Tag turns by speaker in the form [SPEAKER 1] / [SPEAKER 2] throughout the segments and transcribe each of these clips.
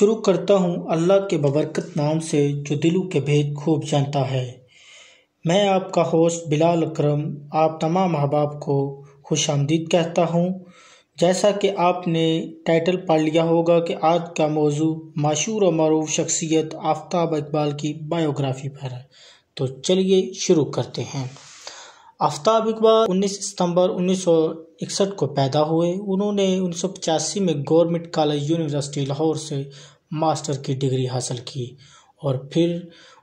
[SPEAKER 1] شروع کرتا ہوں اللہ کے ببرکت نام سے جو دلوں کے بھید خوب جانتا ہے۔ میں آپ کا ہوسٹ بلال اکرم، آپ تمام احباب کو خوش آمدید کہتا ہوں۔ جیسا کہ آپ نے ٹائٹل پڑھ لیا ہوگا کہ آج کا موضوع مشہور و معروف شخصیت آفتاب اقبال کی بایوگرافی پر ہے۔ تو چلیے شروع کرتے ہیں۔ آفتاب اقبال انیس ستمبر انیس سو اکسٹھ کو پیدا ہوئے۔ انہوں نے انیس سو پچاسی میں گورنمنٹ کالج یونیورسٹی لاہور سے ماسٹر کی ڈگری حاصل کی اور پھر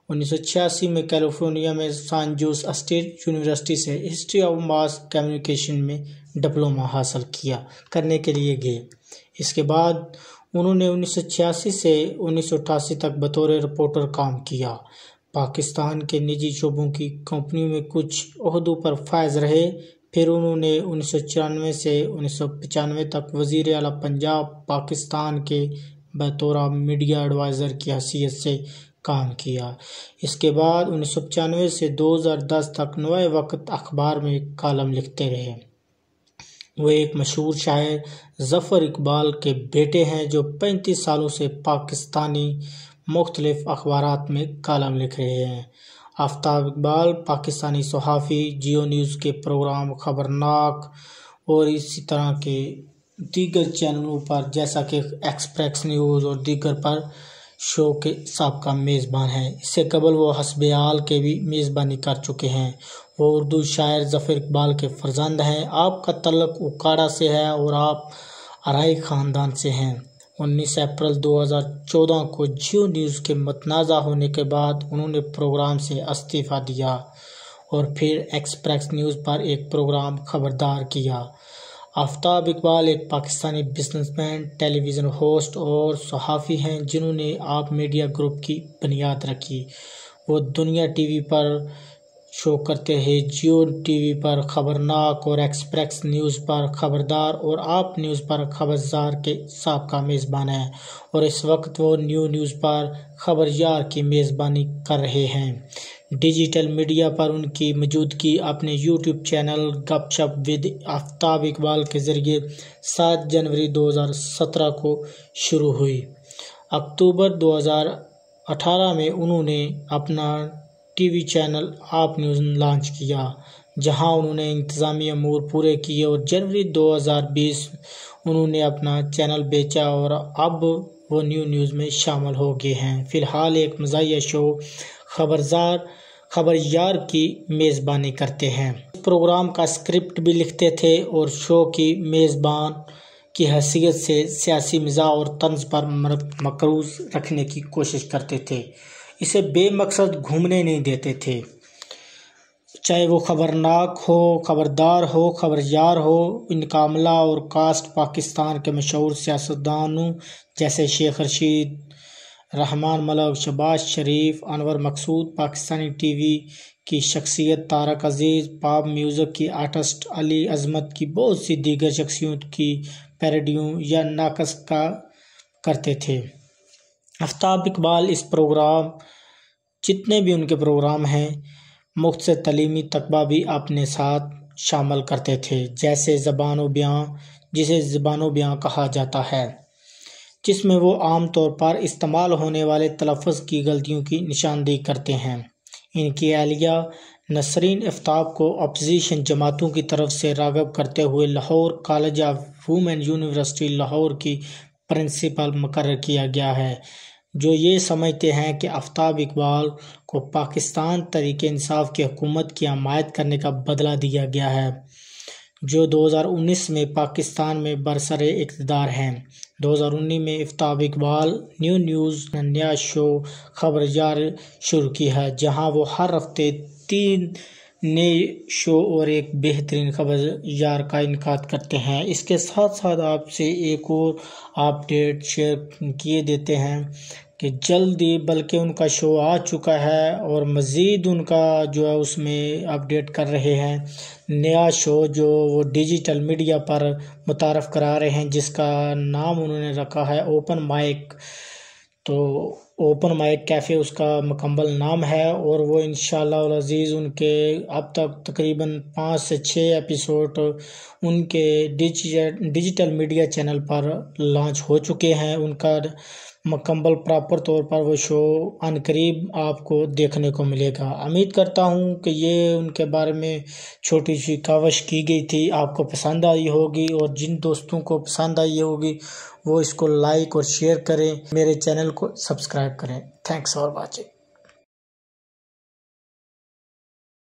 [SPEAKER 1] انیس سو چھیاسی میں کیلیفورنیا میں سان جوس اسٹیٹ یونیورسٹی سے ہسٹری آف ماس کمیونیکیشن میں ڈپلوما حاصل کیا کرنے کے لیے گئے۔ اس کے بعد انہوں نے انیس سو چھیاسی سے انیس سو اٹھاسی تک بطور رپورٹر کام کیا۔ پاکستان کے نجی شعبوں کی کمپنیوں میں کچھ عہدوں پر فائز رہے، پھر انہوں نے انیس سو چورانوے سے انیس سو پچانوے تک وزیر اعلیٰ پنجاب پاکستان کے بطور میڈیا ایڈوائزر کی حیثیت سے کام کیا۔ اس کے بعد انیس سو پچانوے سے دو ہزار دس تک نوئے وقت اخبار میں کالم لکھتے رہے۔ وہ ایک مشہور شاعر ظفر اقبال کے بیٹے ہیں جو پینتیس سالوں سے پاکستانی مختلف اخبارات میں کالم لکھ رہے ہیں۔ آفتاب اقبال، پاکستانی صحافی، جیو نیوز کے پروگرام خبرناک اور اسی طرح کے دیگر چینلوں پر، جیسا کہ ایکسپریس نیوز اور دیگر پر شو کے سابقہ میزبان ہیں۔ اس سے قبل وہ حسب عال کے بھی میزبانی کر چکے ہیں۔ وہ اردو شاعر ظفر اقبال کے فرزند ہیں۔ آپ کا تعلق اکاڑا سے ہے اور آپ ارائی خاندان سے ہیں۔ انیس اپریل دو ہزار چودہ کو جیو نیوز کے متنازع ہونے کے بعد انہوں نے پروگرام سے استعفیٰ دیا اور پھر ایکسپریس نیوز پر ایک پروگرام خبردار کیا۔ آفتاب اقبال ایک Pakistani business man television host اور صحافی ہیں جنہوں نے آپ میڈیا گروپ کی بنیاد رکھی۔ وہ دنیا ٹی وی پر شو کرتے ہیں؟ جیو ٹی وی پر خبرناک اور ایکسپریس نیوز پر خبردار اور آپ نیوز پر خبرزار کے سابقہ میزبان ہیں اور اس وقت وہ نیو نیوز پر خبریار کی میزبانی کر رہے ہیں۔ ڈیجیٹل میڈیا پر ان کی موجودگی، اپنے یوٹیوب چینل گپ شپ ود آفتاب اقبال کے ذریعے سات جنوری دو ہزار سترہ کو شروع ہوئی۔ اکتوبر دو ہزار اٹھارہ میں انہوں نے اپنا T V channel Aap news launch کیا، جہاں انہوں نے انتظامی امور پورے کیے اور جنوری دو ہزار بیس انہوں نے اپنا چینل بیچا اور اب وہ نیو نیوز میں شامل ہو گئے ہیں۔ فی الحال ایک مزاحیہ شو خبرزار خبر یار کی میزبانی کرتے ہیں۔ پروگرام کا اسکرپٹ بھی لکھتے تھے اور شو کی میزبان کی حیثیت سے سیاسی مزاح اور طنز پر مقروض رکھنے کی کوشش کرتے تھے۔ اسے بے مقصد گھومنے نہیں دیتے تھے۔ چاہے وہ خبرناک ہو، خبردار ہو خبر یار ہو، ان کا عملہ اور کاسٹ پاکستان کے مشہور سیاستدانوں جیسے شیخ رشید، رحمان ملک، شباز شریف، انور مقصود، پاکستانی ٹی وی کی شخصیت تارک عزیز، پاپ میوزک کی آرٹسٹ علی عظمت کی بہت سی دیگر شخصیت کی پیرڈیوں یا ناقص کا کرتے تھے۔ آفتاب اقبال اس پروگرام، جتنے بھی ان کے پروگرام ہیں مختصر تعلیمی تقبہ بھی اپنے ساتھ شامل کرتے تھے، جیسے زبان و بیاں، جسے زبان و بیاں کہا جاتا ہے، جس میں وہ عام طور پر استعمال ہونے والے تلفظ کی غلطیوں کی نشاندہی کرتے ہیں۔ ان کی اہلیہ نسرین افتاب کو اپوزیشن جماعتوں کی طرف سے راغب کرتے ہوئے Lahore college of women university Lahore کی پرنسپل مقرر کیا گیا ہے، جو یہ سمجھتے ہیں کہ آفتاب اقبال کو پاکستان طریق انصاف کی حکومت کی حمایت کرنے کا بدلہ دیا گیا ہے، جو دو ہزار انیس میں پاکستان میں برسر اقتدار ہیں۔ دو ہزار انیس میں آفتاب اقبال نیو نیوز نیا شو خبر یار شروع کی ہے، جہاں وہ ہر ہفتے تین نئے شو اور ایک بہترین خبر یار کا انعقاد کرتے ہیں۔ اس کے ساتھ ساتھ آپ سے ایک اور اپڈیٹ شیئر کیے دیتے ہیں کہ جلد ہی بلکہ ان کا شو آ چکا ہے اور مزید ان کا جو ہے اس میں اپڈیٹ کر رہے ہیں۔ نیا شو جو وہ ڈیجیٹل میڈیا پر متعارف کرا رہے ہیں، جس کا نام انہوں نے رکھا ہے، اوپن مائک۔ تو اوپن مائک کیفے اس کا مکمل نام ہے اور وہ انشاءاللہ العزیز ان کے اب تک تقریباً پانچ سے چھ ایپیسوڈ ان کے ڈیجیٹل میڈیا چینل پر لانچ ہو چکے ہیں۔ ان کا مکمل پراپر طور پر وہ شو ان قریب آپ کو دیکھنے کو ملے گا۔ امید کرتا ہوں کہ یہ ان کے بارے میں چھوٹی سی کاوش کی گئی تھی۔ آپ کو پسند آئی ہوگی اور جن دوستوں کو پسند آئی ہوگی وہ اس کو لائک اور شیئر کریں۔ میرے چینل کو سبسکرائب کریں۔ Thanks for watching